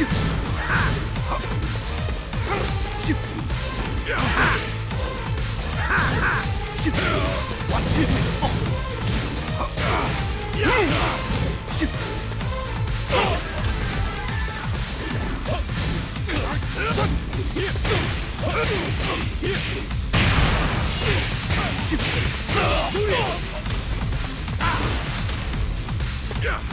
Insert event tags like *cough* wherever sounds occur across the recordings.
Yeah! Yeah!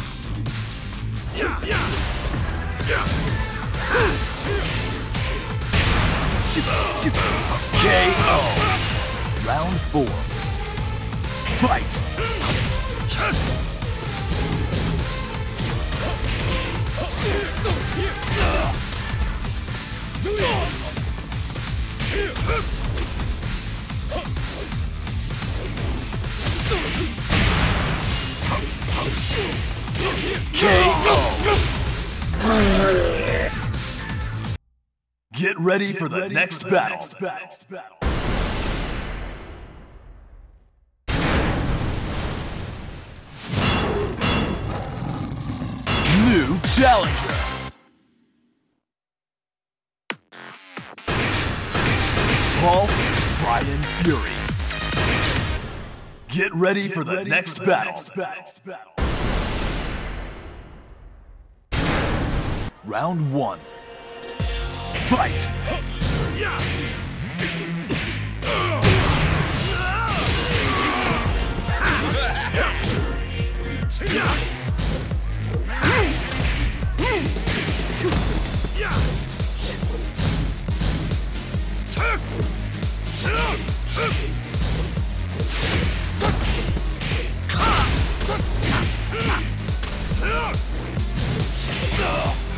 KO. Round four. Fight. KO. Get ready for the next battle. New challenger. Paul Bryan Fury. Get ready for the next battle. Round one. Fight! *laughs* *laughs*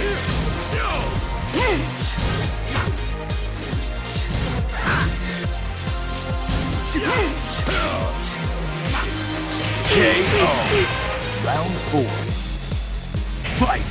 Yeah! KO. Round four. Fight.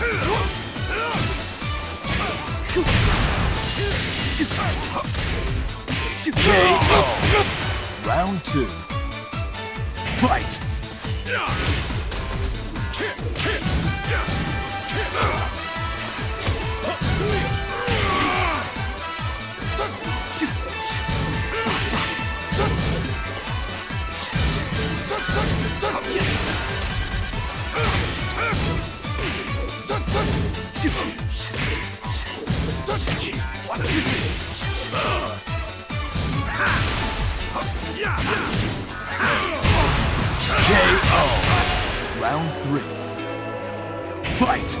KO. Round two. Fight! KO. Round three. Fight!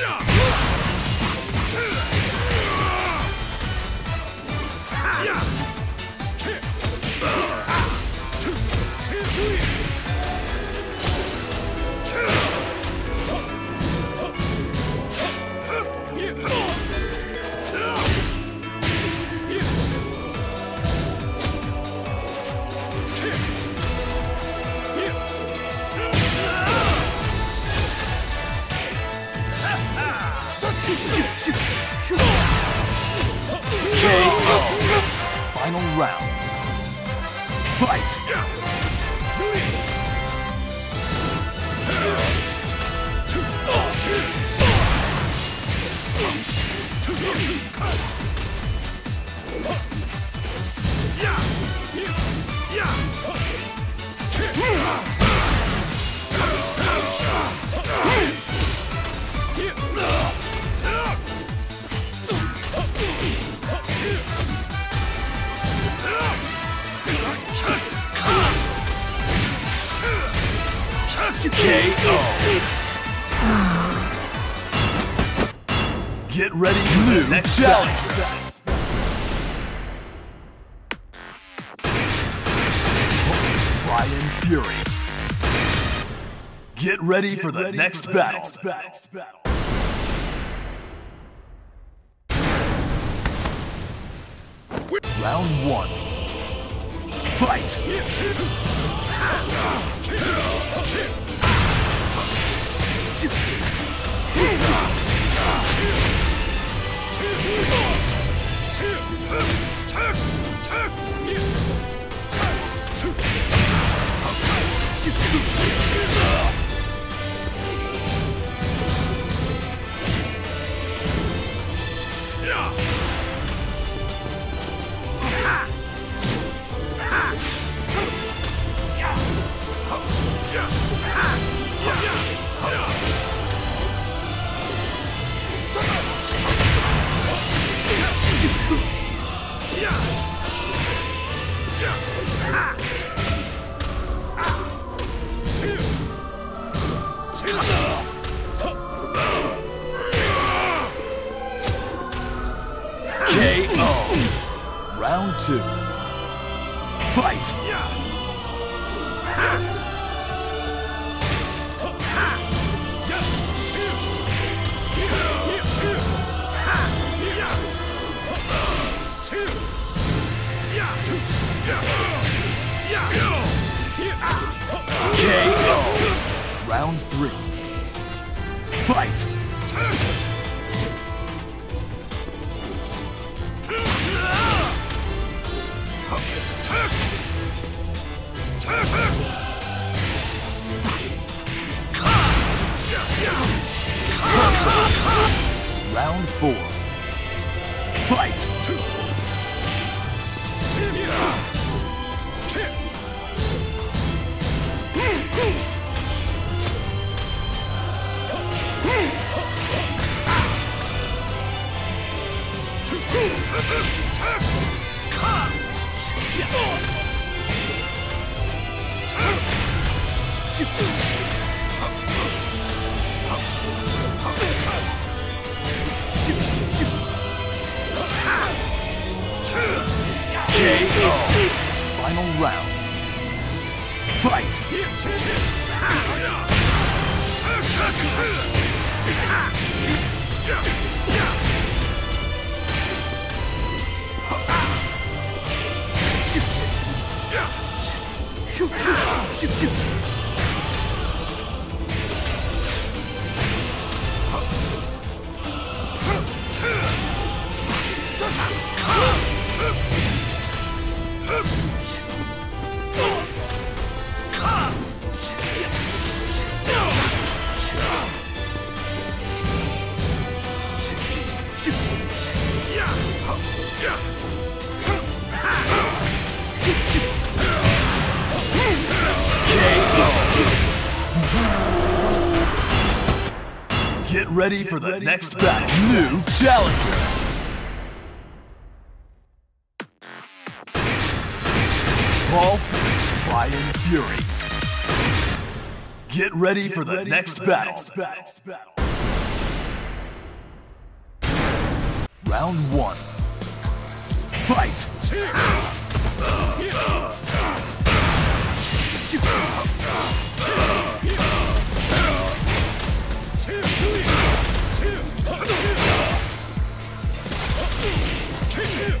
KO. KO. Get ready for the next challenger. Bryan Fury. Get ready for the next battle. Round one. Fight! Shoot! KO. Round two. Round three. Fight. Get ready for the next battle. New challenger. Paul Bryan Fury. Get ready for the next battle. Round one. Fight. 슈슈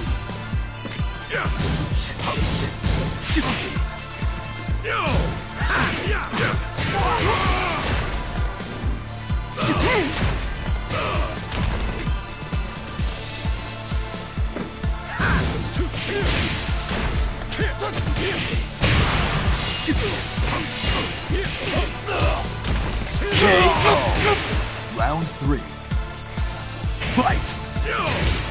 Round three. Fight.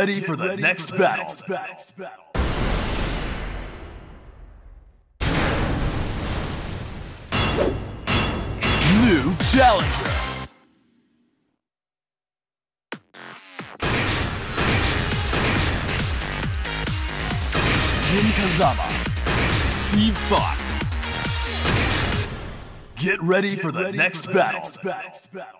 Get ready for the next battle. New challenger. Jin Kazama. Steve Fox. Get ready for the next battle.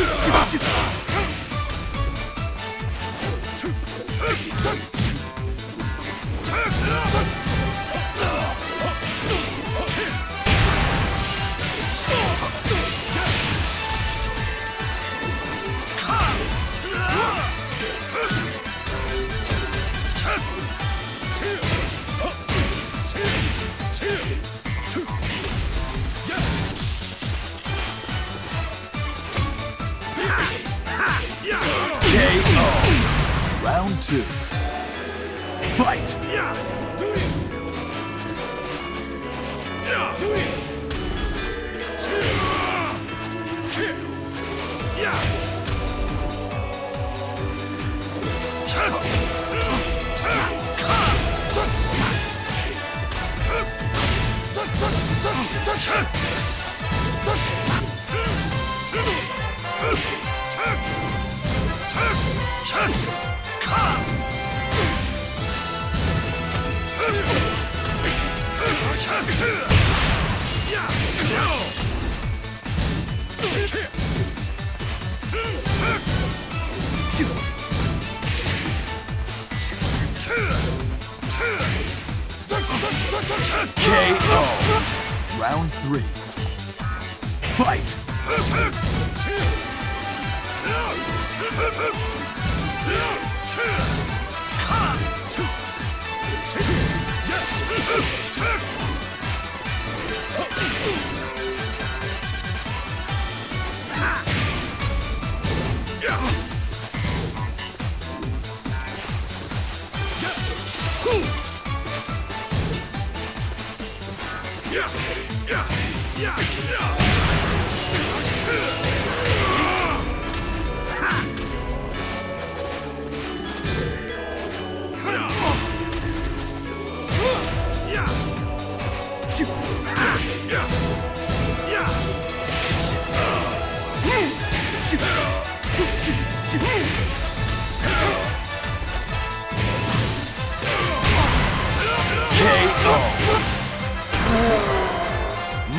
KO. Round Fight!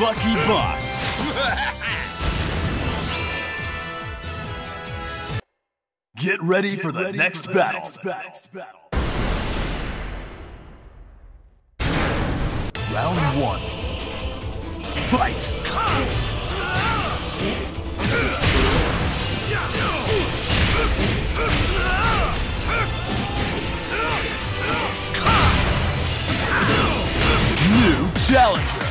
Lucky Boss. Get ready for the, next, battle. Round one. Fight! New challenger.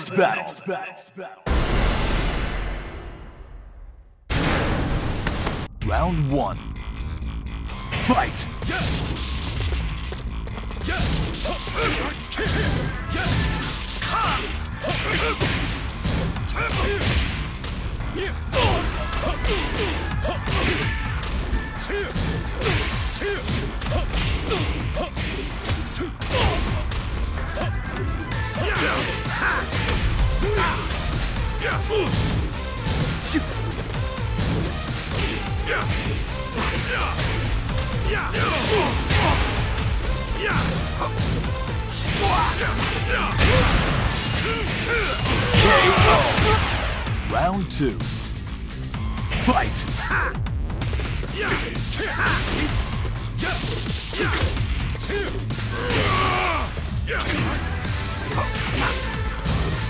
For the next battle. Round one. Fight! KO. Round two. Fight!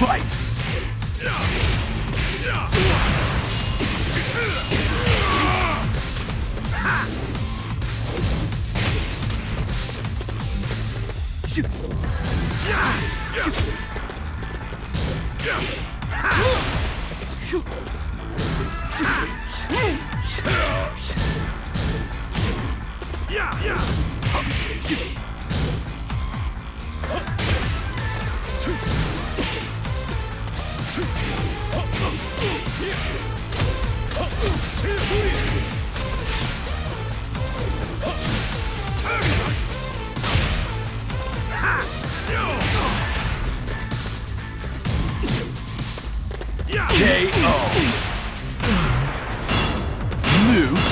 Yeah,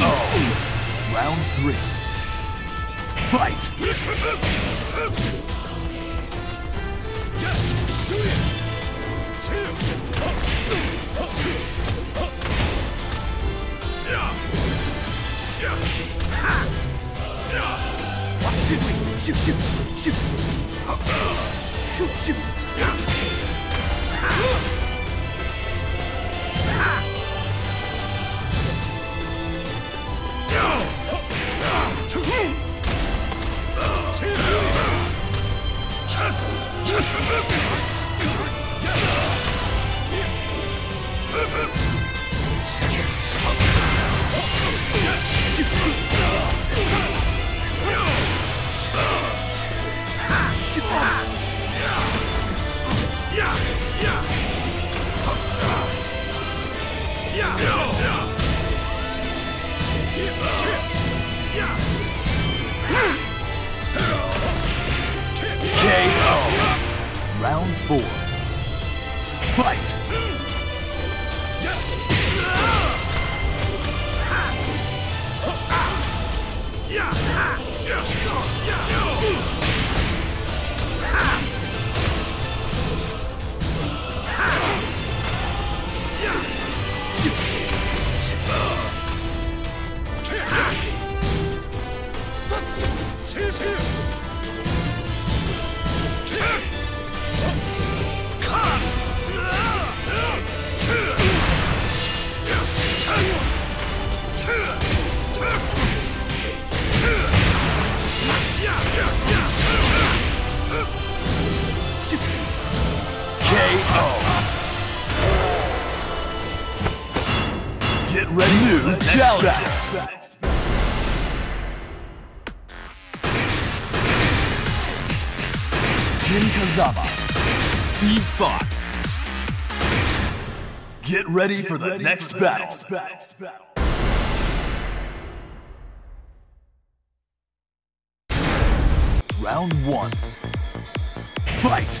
Round three. Fight! Shoot, shoot, shoot. Shoot, shoot. Challenge. Jin Kazama, Steve Fox. Get ready Get for the, ready next, for the battle. next battle. Round one. Fight!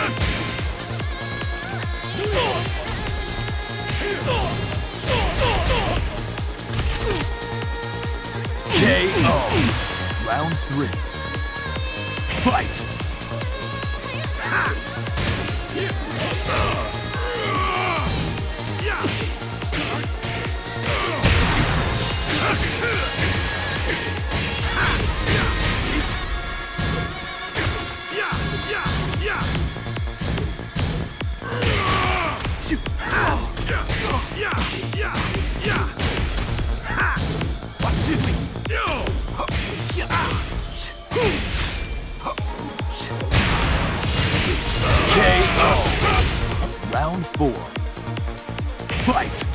Attack! KO. Round three. Fight. KO. Fight.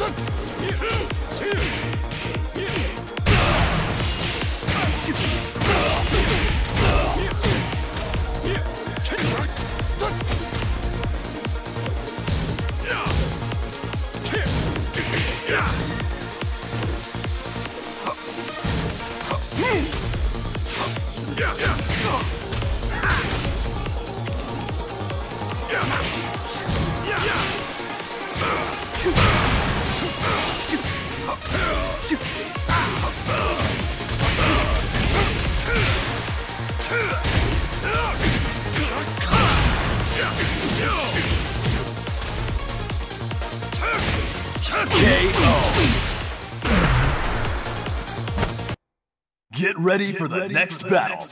Get ready for the, next, battle.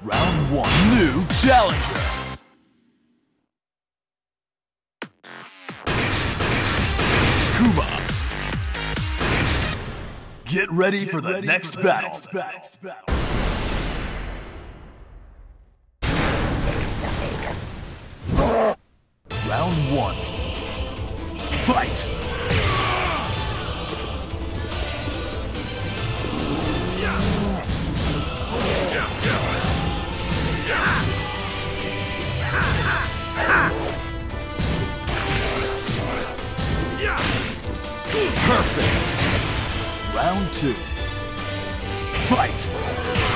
Round one, new challenger. Kuma. Get ready for the, next, battle. Round one. Fight! Round two. Fight!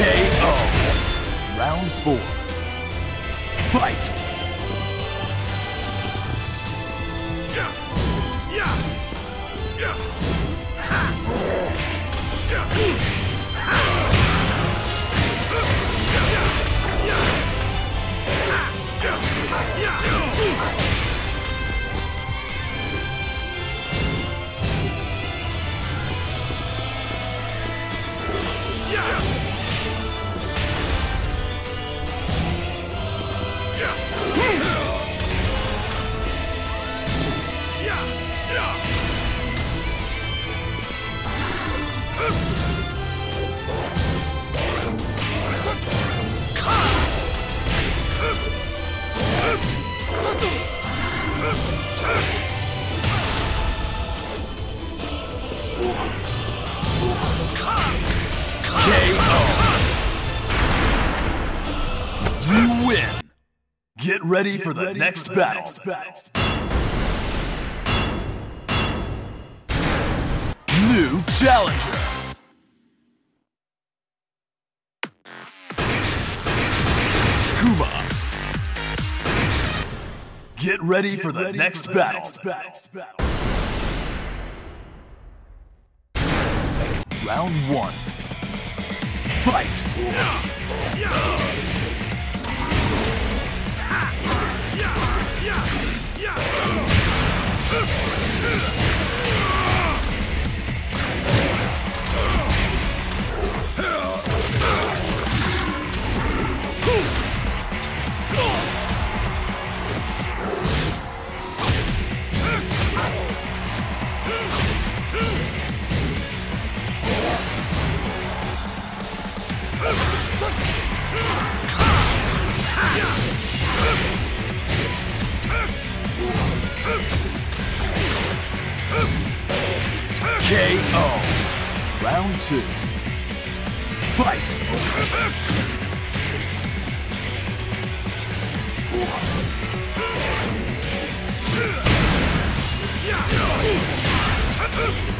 KO. Round four. Fight! You Get ready for the, next, battle. New challenger. Kuma. Get ready for the, next, battle. Round one. Fight. KO. Round two. Fight. *laughs*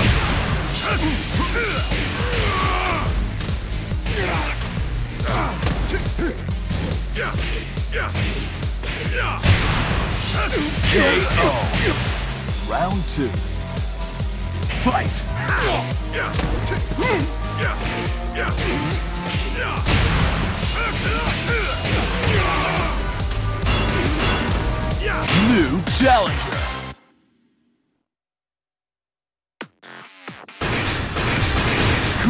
KO. Round two. Fight. New challenger.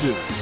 Round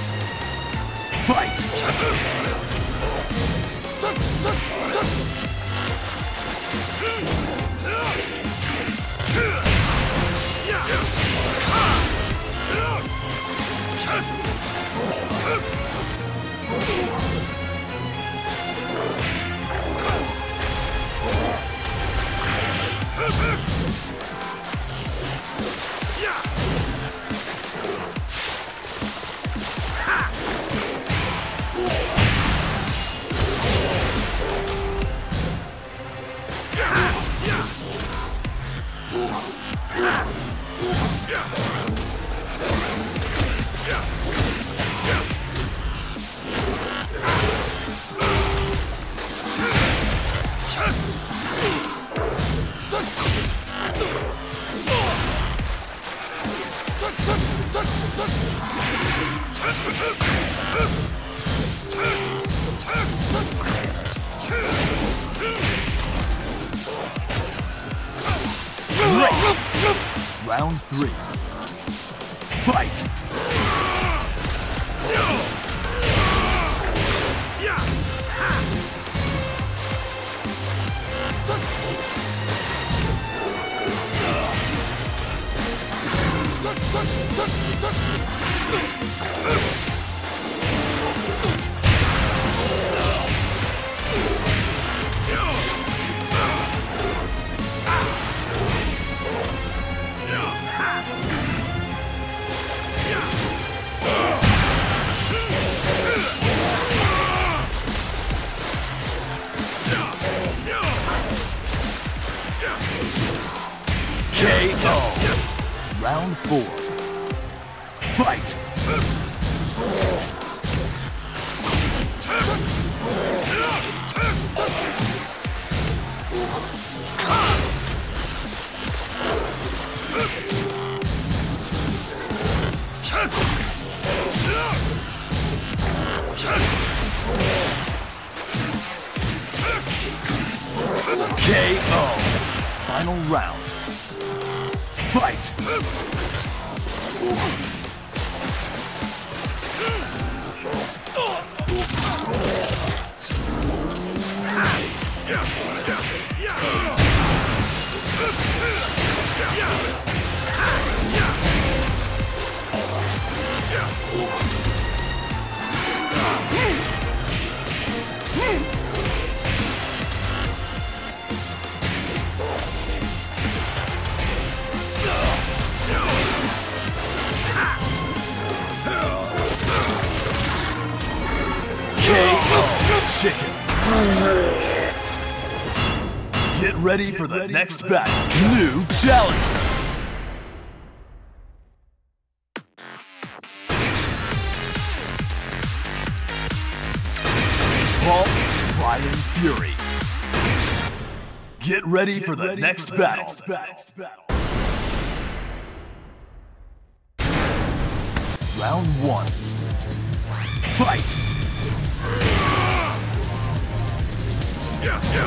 Get ready for the next battle. New challenger. Hulk, and Fury. Get ready for the next battle. Round one. Fight! KO.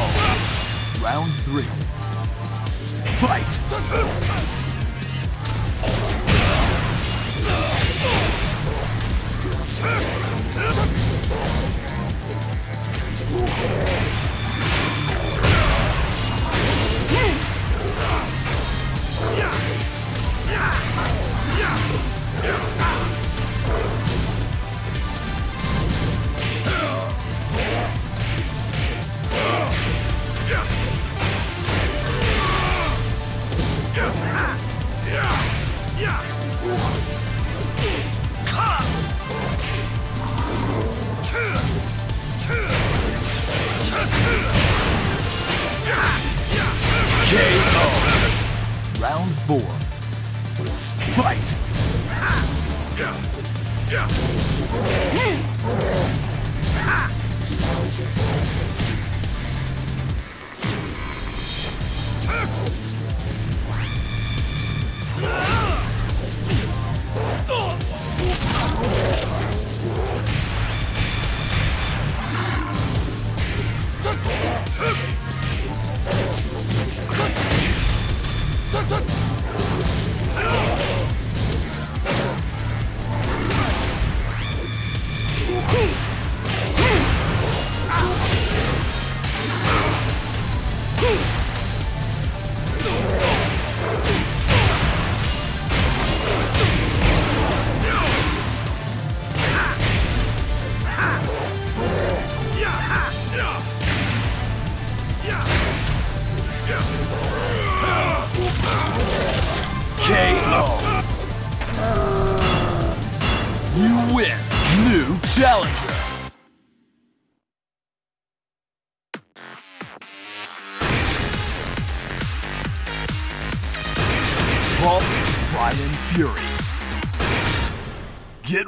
Fight! Attack! round four. Fight! Hup! KO.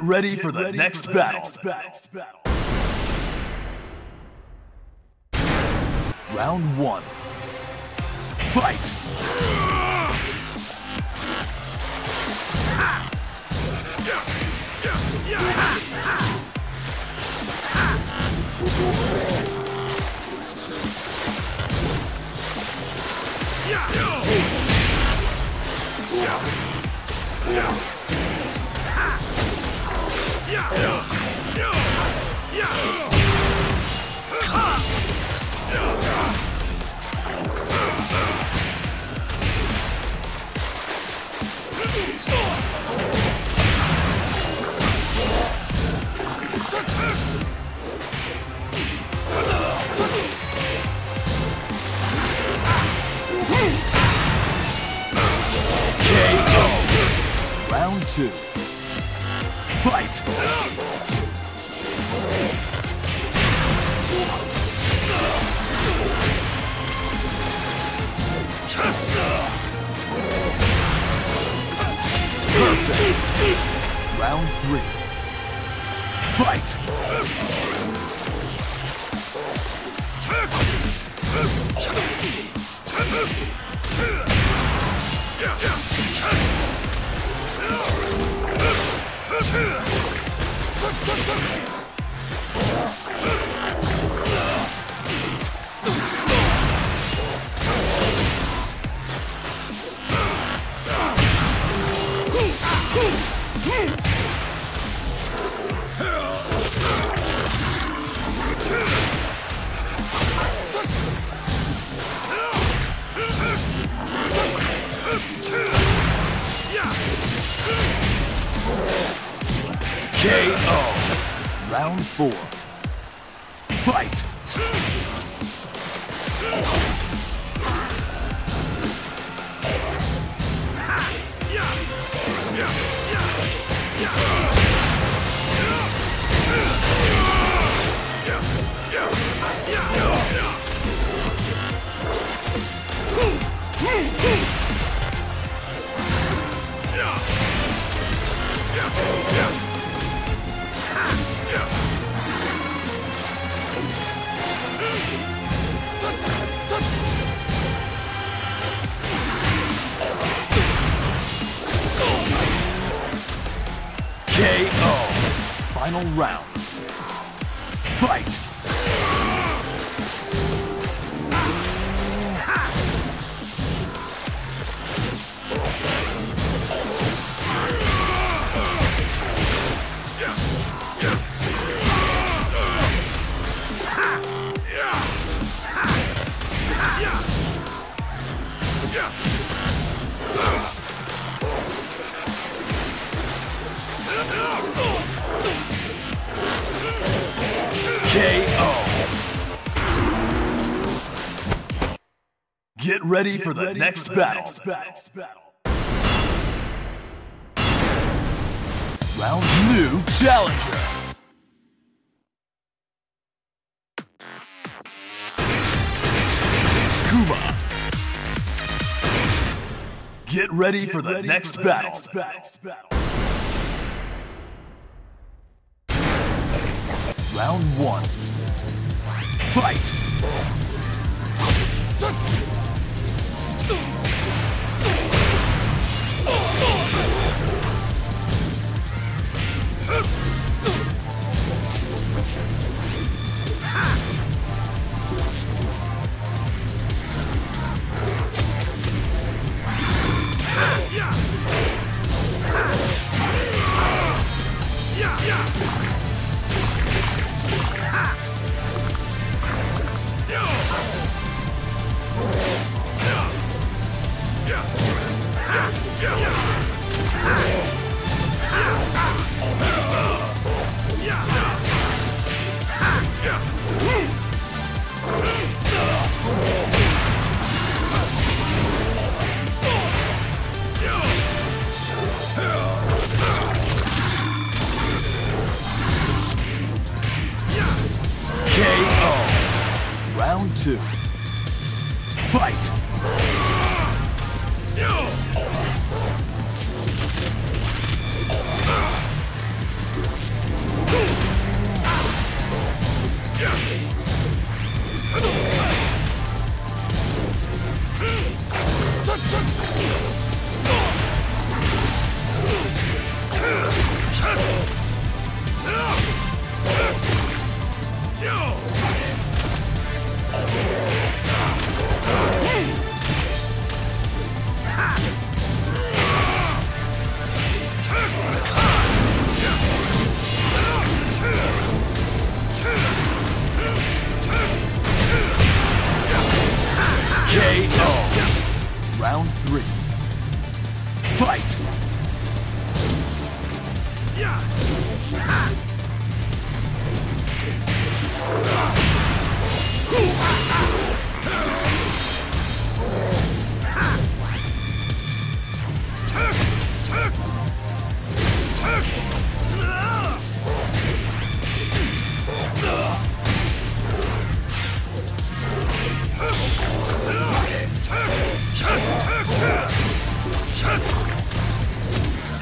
Get ready for the, next, battle. Round one. Fight! KO. Four. Fight! KO. Final round. Fight! KO. Get ready for the, next, battle. Round new challenger. Kuma. Get ready for the, next, battle. Round one. Fight!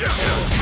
KO.